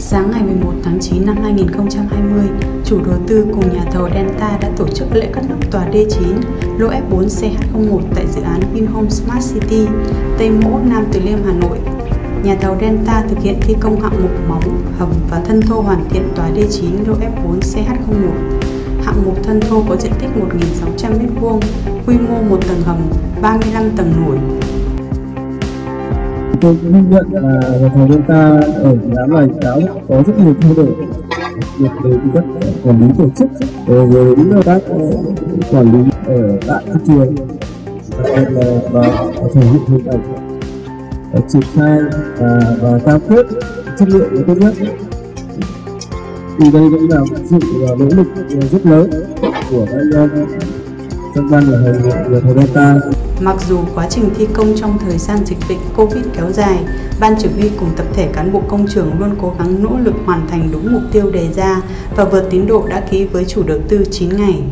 Sáng ngày 11 tháng 9 năm 2020, chủ đầu tư cùng nhà thầu Delta đã tổ chức lễ cất nắp tòa D9 lô F4 CH01 tại dự án Vinhome Smart City, Tây Mỗ, Nam Từ Liêm, Hà Nội. Nhà thầu Delta thực hiện thi công hạng mục móng, hầm và thân thô hoàn thiện tòa D9 lô F4 CH01. Hạng mục thân thô có diện tích 1.600m2, quy mô một tầng hầm, 35 tầng nổi, tôi cũng ghi nhận là thời gian ta ở dự án này đã có rất nhiều thay đổi. Đặc biệt về công tác quản lý tổ chức ờ, đối với các quản lý ở tại thị trường. Đặc biệt là và thể hiện hình ảnh ờ, triển khai và, và cam kết chất lượng là tốt nhất. Thì đây cũng là một sự nỗ lực rất lớn của anh em trong ban Delta Mặc dù quá trình thi công trong thời gian dịch bệnh Covid kéo dài, Ban chỉ huy cùng tập thể cán bộ công trường luôn cố gắng nỗ lực hoàn thành đúng mục tiêu đề ra và vượt tiến độ đã ký với chủ đầu tư 9 ngày.